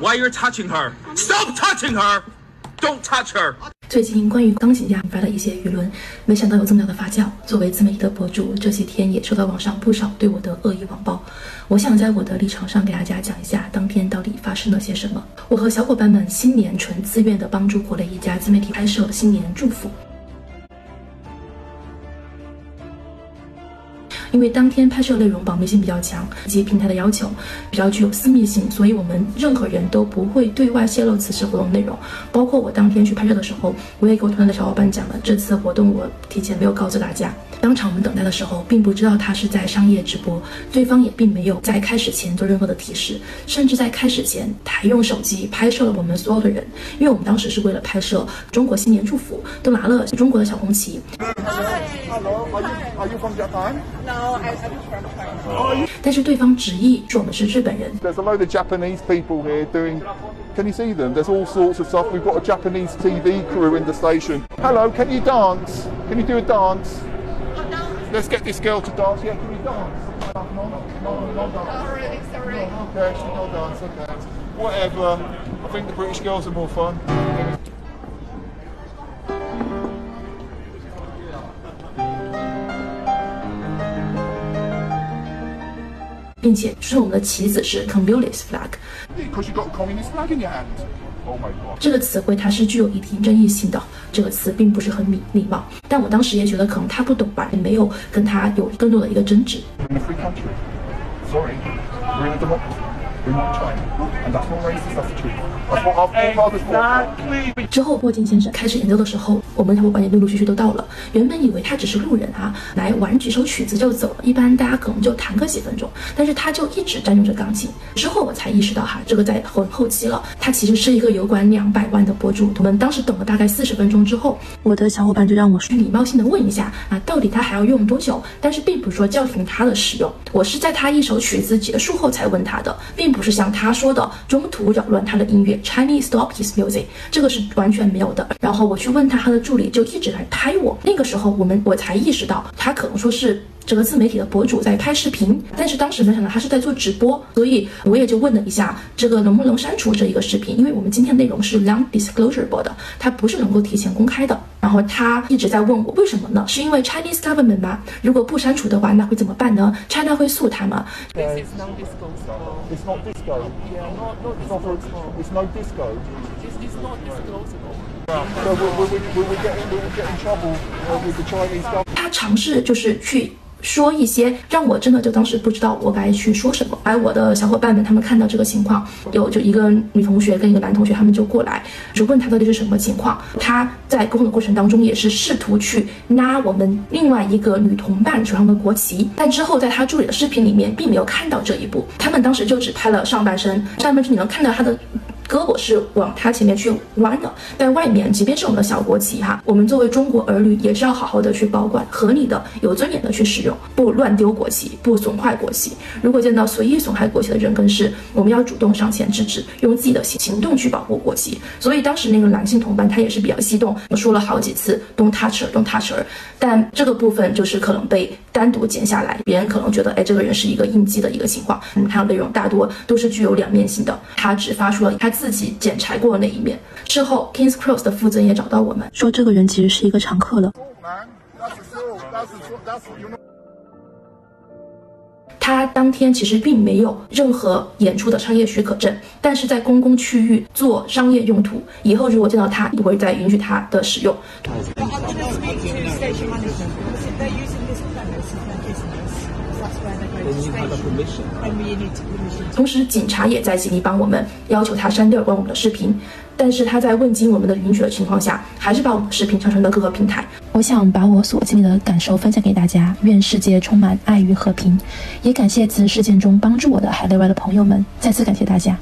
Why you're touching her? Stop touching her! Don't touch her! 最近关于钢琴家引发的一些舆论，没想到有这么大的发酵。作为自媒体的博主，这几天也收到网上不少对我的恶意网暴。我想在我的立场上给大家讲一下，当天到底发生了些什么。我和小伙伴们新年纯自愿的帮助国内一家自媒体拍摄新年祝福。因为当天拍摄内容保密性比较强，以及平台的要求比较具有私密性，所以我们任何人都不会对外泄露此次活动内容。包括我当天去拍摄的时候，我也给我团队的小伙伴讲了，这次活动我提前没有告知大家。当场我们等待的时候，并不知道他是在商业直播，对方也并没有在开始前做任何的提示，甚至在开始前还用手机拍摄了我们所有的人，因为我们当时是为了拍摄中国新年祝福，都拿了中国的小红旗。但是对方执意说我们是日本人。There's a load of Japanese people here doing. Can you see them? There's all sorts of stuff. We've got a Japanese TV crew in the station. Hello, can you dance? Can you do a dance? Let's get this girl to dance. Yeah, can you dance? No, no, no, no dance. Sorry, sorry. Okay, she no dance. Okay. Whatever. I think the British girls are more fun. 并且说我们的棋子是 communist flag 这个词汇它是具有一定争议性的这个词并不是很礼礼貌。但我当时也觉得可能他不懂吧也没有跟他有更多的一个争执。Sorry. We're not China. And that's what our forefathers fought. 之后，墨镜先生开始演奏的时候，我们小伙伴也陆陆续续都到了。原本以为他只是路人啊，来玩几首曲子就走了，一般大家可能就弹个几分钟，但是他就一直占用着钢琴。之后我才意识到哈，这个在很后期了，他其实是一个有管两百万的博主。我们当时等了大概四十分钟之后，我的小伙伴就让我去礼貌性的问一下啊，到底他还要用多久？但是并不是说叫停他的使用，我是在他一首曲子结束后才问他的，并并不是像他说的中途扰乱他的音乐，Chinese stop his music，这个是完全没有的。然后我去问他，他的助理就一直来拍我。那个时候我们我才意识到，他可能说是。这个自媒体的博主在拍视频，但是当时没想到他是在做直播，所以我也就问了一下，这个能不能删除这一个视频？因为我们今天内容是 non-disclosure 的，它不是能够提前公开的。然后他一直在问我为什么呢？是因为 Chinese government 吗？如果不删除的话，那会怎么办呢？China 会诉他吗？This is. It's not disco. Yeah, not, not It's not disco. It's, not uh? 他尝试就是去说一些让我真的就当时不知道我该去说什么。而我的小伙伴们他们看到这个情况，有就一个女同学跟一个男同学，他们就过来就问他到底是什么情况。他在沟通的过程当中也是试图去拉我们另外一个女同伴手上的国旗，但之后在他助理的视频里面并没有看到这一步，他们当时就只拍了上半身，上半身你能看到他的。胳膊是往他前面去弯的，但外面即便是我们的小国旗哈，我们作为中国儿女也是要好好的去保管，合理的、有尊严的去使用，不乱丢国旗，不损坏国旗。如果见到随意损害国旗的人更是，我们要主动上前制止，用自己的行行动去保护国旗。所以当时那个男性同伴他也是比较激动，我说了好几次 “don't touch her”，“don't touch her”，但这个部分就是可能被单独剪下来，别人可能觉得哎这个人是一个应激的一个情况。嗯，还有内容大多都是具有两面性的，他只发出了他自己检查过的那一面。之后，Kings Cross 的负责人也找到我们，说这个人其实是一个常客了。他当天其实并没有任何演出的商业许可证，但是在公共区域做商业用途，以后如果见到他，不会再允许他的使用。同时警察也在尽力帮我们要求他删掉关我们的视频但是他在未经我们的允许的情况下还是把我们的视频上传到各个平台。我想把我所经历的感受分享给大家愿世界充满爱与和平也感谢此事件中帮助我的海内外的朋友们再次感谢大家。